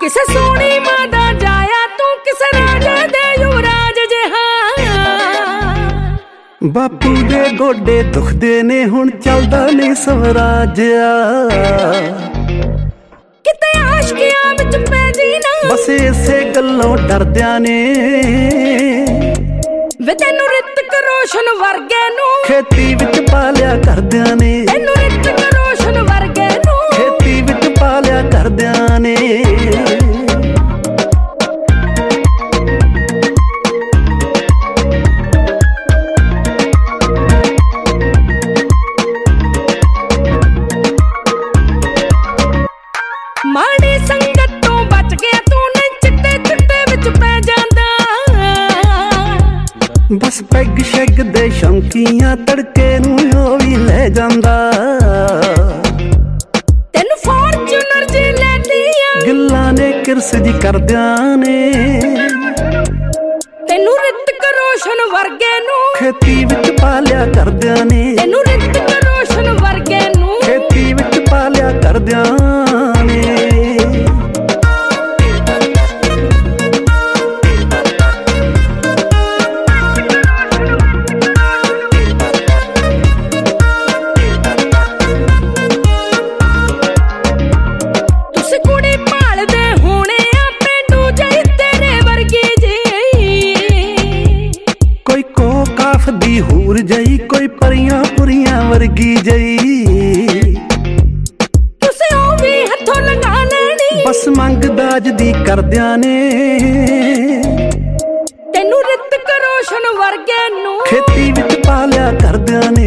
ਕਿਸੇ ਸੋਹਣੀ ਮਾਂ ਦਾ ਜਾਇਆ ਤੂੰ ਕਿਸੇ ਰਾਜੇ ਦੇ ਯੁਵਰਾਜ ਜਿਹਾ। ਬਾਪੂ ਦੇ ਗੋਡੇ ਦੁਖਦੇ ਨੇ ਹੁਣ ਚੱਲਦਾ ਨਹੀਂ ਸਵਰਾਜਿਆ। ਕਿਤੇ ਆਸ਼ਕੀਆਂ ਵਿੱਚ ਪੈ ਜੀ ਨਾ। ਬਸ ਇਸੇ ਗੱਲੋਂ ਡਰਦਿਆਂ ਨੇ। ਵੇ ਤੈਨੂੰ ਰਿਤਕ ਰੋਸ਼ਨ ਵਰਗੇ ਨੂੰ। ਖੇਤੀ ਵਿੱਚ ਪਾਲਿਆ ਕਰਦਿਆਂ ਨੇ। ਤੈਨੂੰ ਰਿਤਕ ਰੋਸ਼ਨ ਵਰਗੇ ਨੂੰ। ਖੇਤੀ ਵਿੱਚ ਪਾਲਿਆ ਕਰਦਿਆਂ ਨੇ। ਮਾੜੀ ਸੰਗਤ ਤੋਂ ਬਚ ਗਿਆ ਤੂੰ ਨਹੀਂ ਚਿੱਟੇ ਚਿੱਟੇ ਵਿੱਚ ਪੈ ਜਾਂਦਾ ਬਸ ਪੈਗ ਸ਼ੈਗ ਦੇ ਸ਼ੌਂਕੀਆਂ ਤੜਕੇ ਨੂੰ ਉਹ ਵੀ ਲੈ ਜਾਂਦਾ। ਤੈਨੂੰ ਫੋਰਚੂਨਰ ਜੀ ਲੈਂਦੀਆਂ। ਗਿੱਲਾਂ ਨੇ ਕਿਰਸ ਜੀ ਕਰਦਿਆਂ ਨੇ। ਤੈਨੂੰ ਰਿਤਕ ਰੋਸ਼ਨ ਵਰਗੇ ਨੂੰ। ਖੇਤੀ ਵਿੱਚ ਪਾਲਿਆ ਕਰਦਿਆਂ ਨੇ। ਤੈਨੂੰ ਰਿਤਕ ਰੋਸ਼ਨ ਵਰਗੇ ਨੂੰ। ਖੇਤੀ ਵਿੱਚ ਪਾਲਿਆ ਕਰਦਿਆਂ ਜਈ ਕੋਈ ਪਰੀਆਂ ਪੁਰੀਆਂ ਵਰਗੀ ਜਈ। ਤੁਸੀਂ ਉਹ ਵੀ ਹੱਥੋਂ ਲਗਾ ਲੈਣੀ। ਬਸ ਮੰਗ ਦਾਜ ਦੀ ਕਰਦਿਆਂ ਨੇ। ਤੈਨੂੰ ਰਿਤਕ ਰੋਸ਼ਨ ਵਰਗੇ ਨੂੰ। ਖੇਤੀ ਵਿੱਚ ਪਾਲਿਆ ਕਰਦਿਆਂ ਨੇ।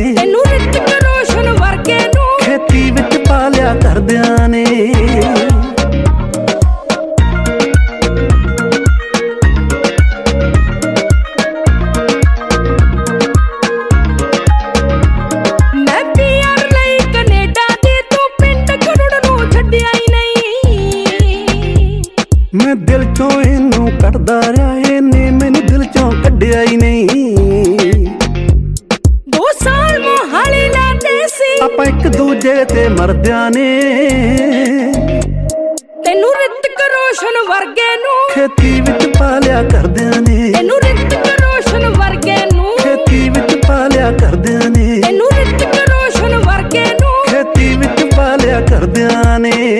ਮੈਂ ਦਿਲ ਚੋਂ ਇਹਨੂੰ ਕੱਢਦਾ ਰਿਹਾ ਇਹਨੇ ਮੈਨੂੰ ਦਿਲ ਚੋਂ ਕੱਢਿਆ ਹੀ ਨਹੀਂ। ਦੋ ਸਾਲ ਮੋਹਾਲੀ ਲਾਤੇ ਸੀ। ਆਪਾਂ ਇੱਕ ਦੂਜੇ ਤੇ ਮਰਦਿਆਂ ਨੇ। ਤੈਨੂੰ ਰਿਤਕ ਰੋਸ਼ਨ ਵਰਗੇ ਨੂੰ। ਖੇਤੀ ਵਿੱਚ ਪਾਲਿਆ ਕਰਦਿਆਂ ਨੇ। ਤੈਨੂੰ ਰਿਤਕ ਰੋਸ਼ਨ ਵਰਗੇ ਨੂੰ। ਖੇਤੀ ਵਿੱਚ ਪਾਲਿਆ ਕਰਦਿਆਂ ਨੇ। ਤੈਨੂੰ ਰਿਤਕ ਰੋਸ਼ਨ ਵਰਗੇ ਨੂੰ। ਖੇਤੀ ਵਿੱਚ ਪਾਲਿਆ ਕਰਦਿਆਂ ਨੇ।